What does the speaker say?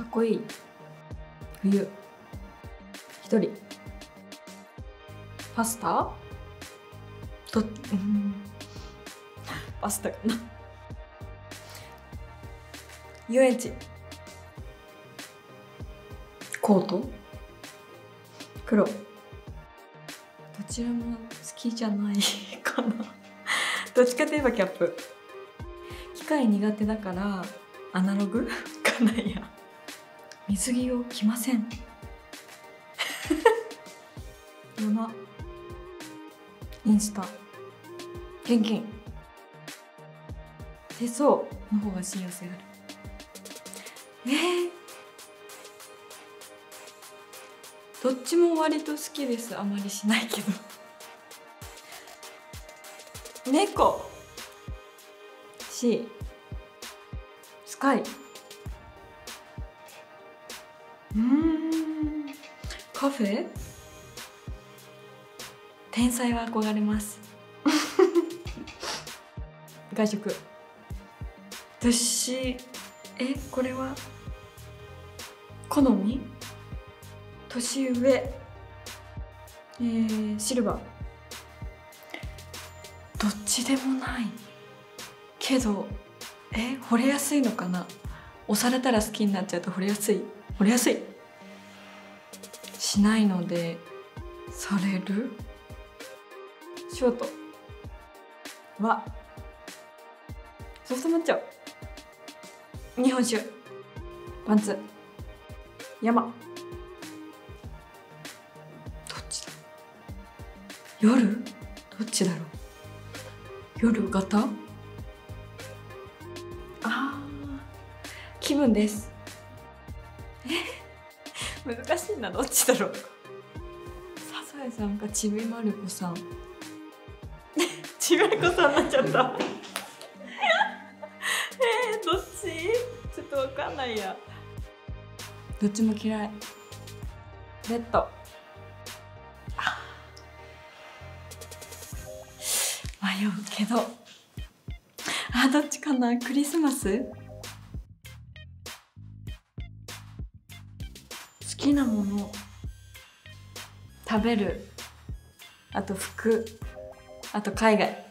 かっこいい。冬。一人。パスタ？とうんパスタかな。遊園地。コート？黒。どちらも好きじゃないかな。どっちかといえばキャップ。機械苦手だからアナログ？かないや。水着を着ません。山インスタ。現金。手相の方が信用性ある。えー、どっちも割と好きです。あまりしないけど。猫。C スカイ。うん。カフェ？天才は憧れます。外食。私えこれは？好み？年上。えー、シルバー。どっちでもない。けどえ惚れやすいのかな？押されたら好きになっちゃうと惚れやすい惚れやすい。しないのでされる？ショート。は。ソフトマッチョ。日本酒。パンツ山。どっちだ？夜？どっちだろう？夜型？あ気分です。難しいなどっちだろうサザエさんかちびまる子さん。ちびまる子さんになっちゃった。えー、どっち？ちょっとわかんないや。どっちも嫌い。レッド。迷うけど。あどっちかな？クリスマス？きなもの。食べる。あと服。あと海外。